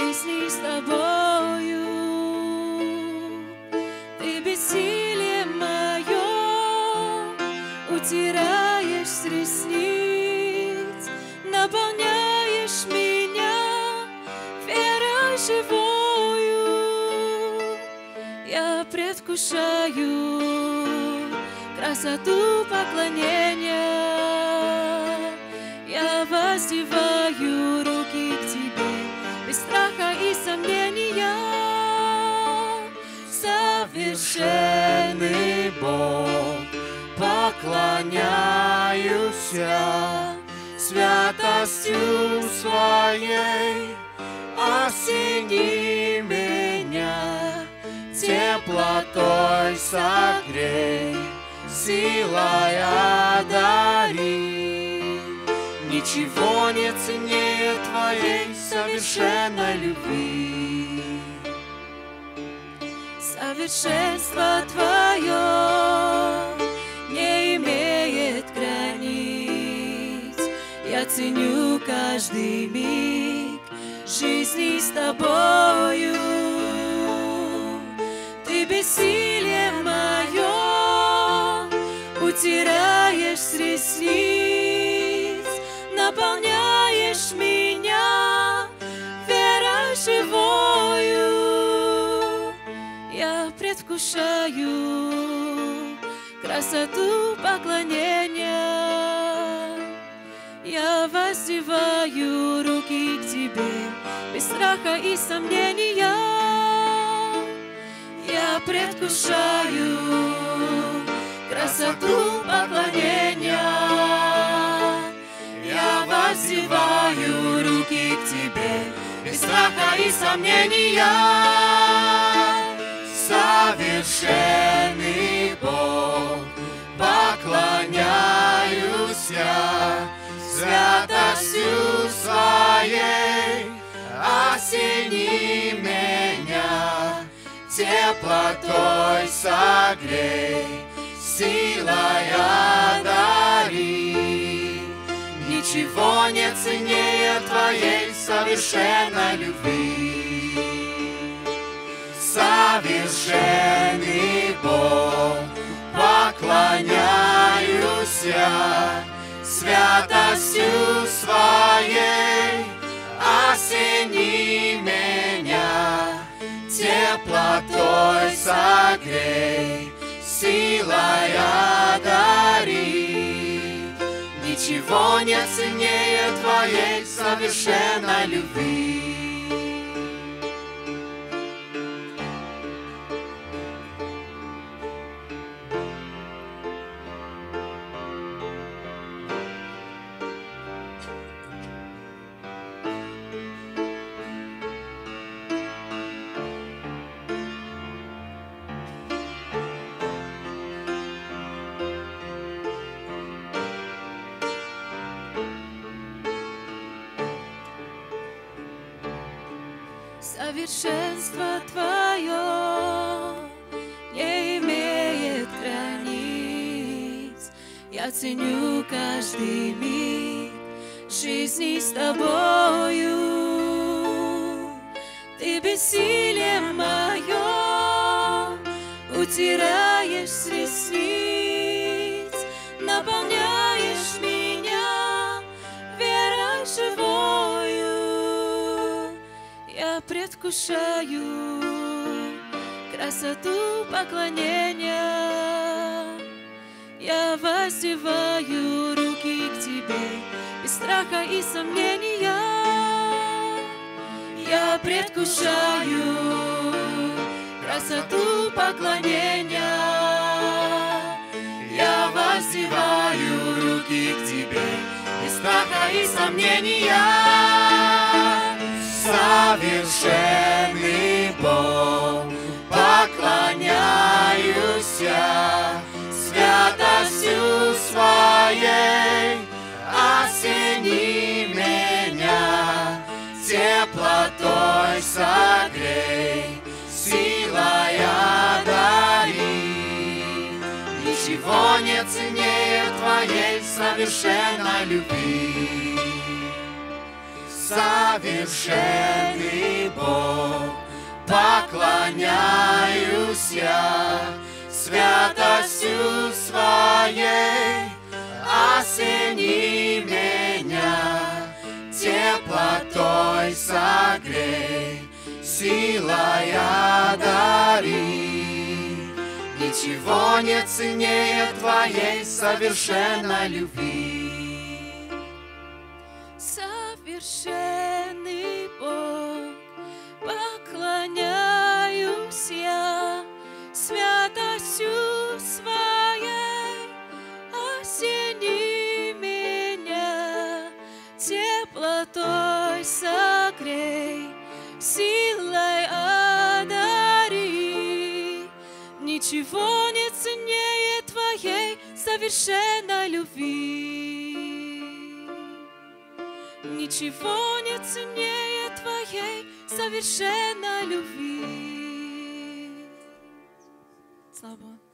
жизни с тобою. Ты бессилие мое утираешь с ресниц, наполняешь меня верой живою. Я предвкушаю красоту поклонения, я воздеваю сомнения. Совершенный Бог, поклоняюсь святостью своей. Осени меня, теплотой согрей, силой одари. Ничего не ценнее твоей совершенной любви. Совершенство твое не имеет границ. Я ценю каждый миг жизни с тобою. Ты бессилие мое утираешь с ресниц, предвкушаю красоту поклонения. Я воздеваю руки к Тебе без страха и сомнения. Я предвкушаю красоту поклонения. Я воздеваю руки к Тебе без страха и сомнения. Совершенный Бог, поклоняюсь я святостью своей. Осени меня теплотой согрей, силой одари. Ничего не ценнее твоей совершенной любви. Совершенный Бог, поклоняюсь я святостью своей. Осени меня теплотой согрей, силой одари. Ничего не ценнее твоей совершенной любви. Совершенство Твое не имеет границ. Я ценю каждый миг жизни с Тобою. Ты бессилие мое утираешь Я предвкушаю красоту поклонения. Я воздеваю руки к Тебе без страха и сомнения. Я предвкушаю красоту поклонения. Я воздеваю руки к Тебе без страха и сомнения. Совершенный Бог, поклоняюсь я святостью своей. Осени меня теплотой согрей, силой одари. Ничего не ценнее твоей совершенной любви совершенный Бог, поклоняюсь я святостью своей. осени меня, теплотой согрей, силой одари. Ничего не ценнее твоей совершенной любви. Совершенный Бог, поклоняюсь я святостью своей, осени меня теплотой согрей, силой одари. Ничего не ценнее твоей совершенной любви. Ничего не ценнее твоей совершенной любви. Слава Богу.